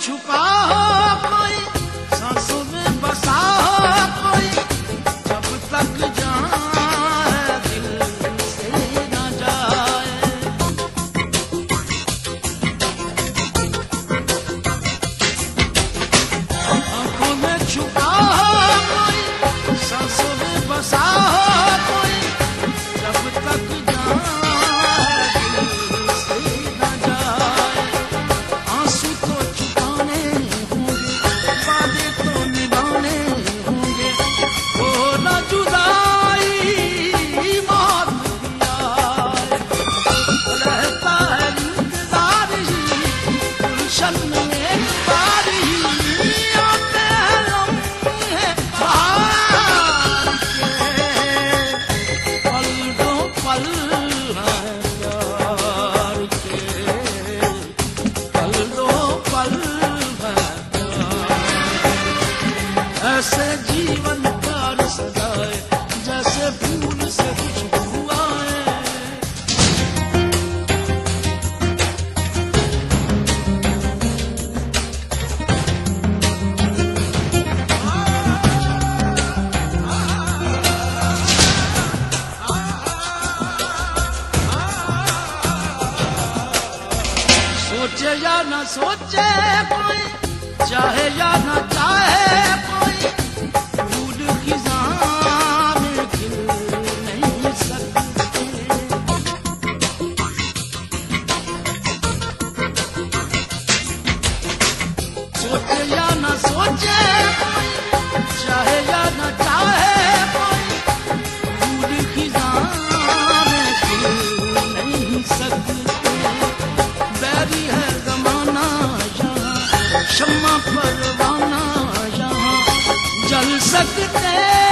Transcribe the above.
छुपा सोचे या ना सोचे कोई चाहे या ना चाहे कोई जल सकते